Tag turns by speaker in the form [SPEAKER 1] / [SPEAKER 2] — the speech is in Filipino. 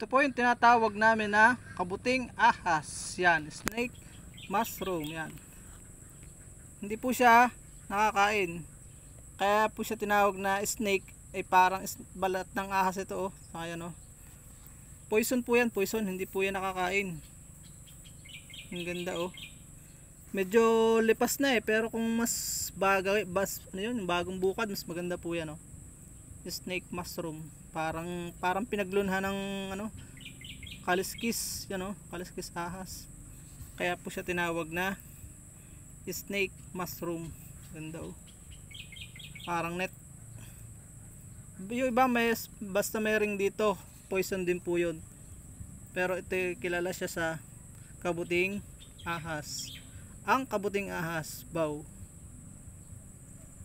[SPEAKER 1] Ito po yung tinatawag namin na kabuting ahas. Yan, snake mushroom. Yan. Hindi po siya nakakain. Kaya po siya tinawag na snake. Ay parang is- balat ng ahas ito. Oh. Ayan oh. Poison po yan, poison. Hindi po yan nakakain. Ang ganda oh. Medyo lipas na eh. Pero kung mas bagay, bas, ano yun, bagong bukad, mas maganda po yan oh. Snake mushroom. Parang parang pinaglunhan ng ano kaliskis, yan oh, kaliskis ahas. Kaya po siya tinawag na snake mushroom. Ganda oh. Parang net. Yung iba may basta may ring dito, poison din po 'yun. Pero ito kilala siya sa kabuting ahas. Ang kabuting ahas, baw.